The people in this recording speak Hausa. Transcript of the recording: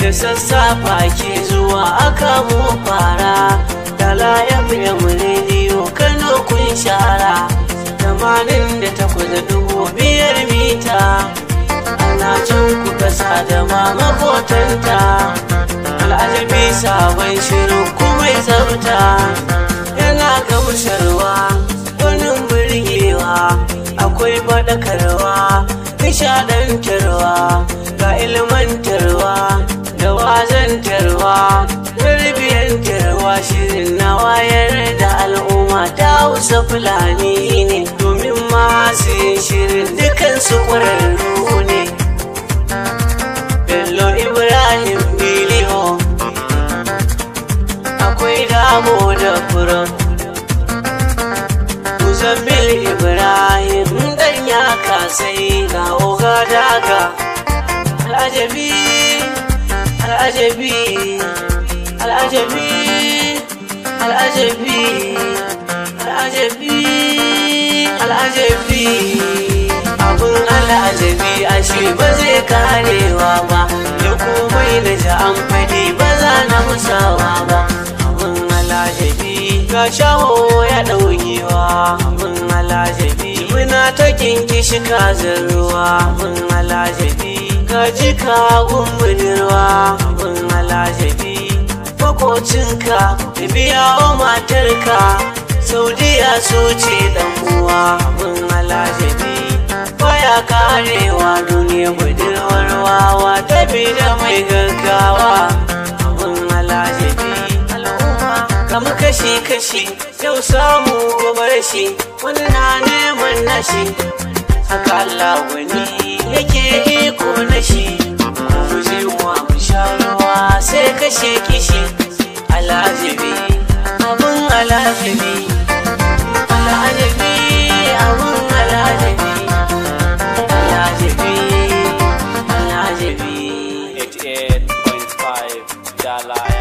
Da sassafa ke zuwa aka mu fara. Da layan rediyo Kano kun shara. Tamanin da takwas da dubu biyar mita. Ana can ku kasa da mama kotanta al'ajabi sabon shirin kuma tsafta. Nishaɗantarwa ga ilmantarwa da wazantarwa tarbiyyantarwa shirin na wayar da al'umma ta hausa fulani ne. Domin masu yin shirin dukansu ƙwararru ne. Bello ibrahim biliyo akwai damo da furon Ibrahim kasai ga oga daga al'ajabi al'ajabi al'ajabi al'ajabi al'ajabi al'ajabi. Abun al'ajabi ashe ba zai karewa ba da komai na ji an faɗi ba za na musawa ba. Abun al'ajabi ga shaho ya ɗaukewa. Al'ajabi muna ta kinkishi kazan ruwa abun al'ajabi. Ga jika gumbinirwa abun al'ajabi. Makocinka da biya wa matarka. Saudiya su ce dan uwa abun al'ajabi. Baya karewa duniya budurwar wawa ta bi da mai gaggawa. Abun al'ajabi. Al'umma kama kashi-kashi yau samu rashi wani na neman nashi haka Allah wani yake iko na shi. Mu je wa mu sha ruwa sai kashe kishi alajabi abun alajabi. Alajabi abun alajabi. Alajabi alajabi. 88.5 Dalai